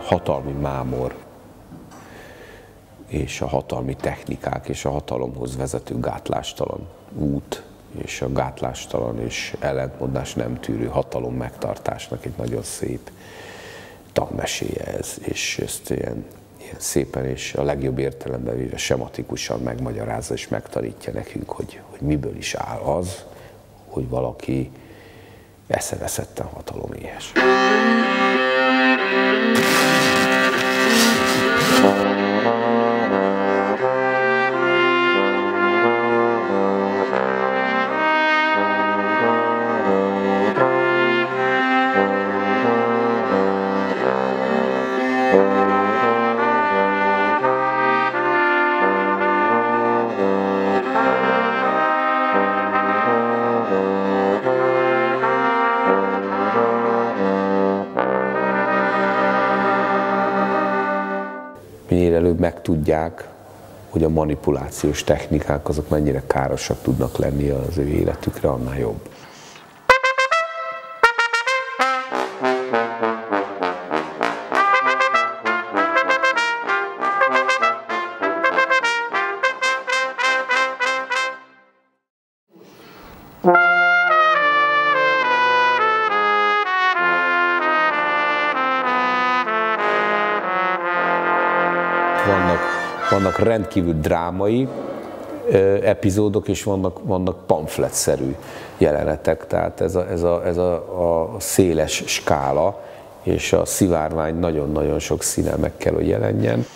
hatalmi mámor, és a hatalmi technikák, és a hatalomhoz vezető gátlástalan út, és a gátlástalan és ellentmondás nem tűrő hatalom megtartásnak egy nagyon szép tanmeséje ez, és ezt ilyen, ilyen szépen és a legjobb értelemben véve sematikusan megmagyarázza és megtanítja nekünk, hogy, hogy miből is áll az, hogy valaki eszeveszetten hataloméhes. Minél előbb megtudják, hogy a manipulációs technikák azok mennyire károsak tudnak lenni az ő életükre, annál jobb. Vannak, vannak rendkívül drámai epizódok, és vannak, vannak pamfletszerű jelenetek, tehát ez a, ez a, ez a, a széles skála, és a szivárvány nagyon-nagyon sok színe meg kell, hogy jelenjen.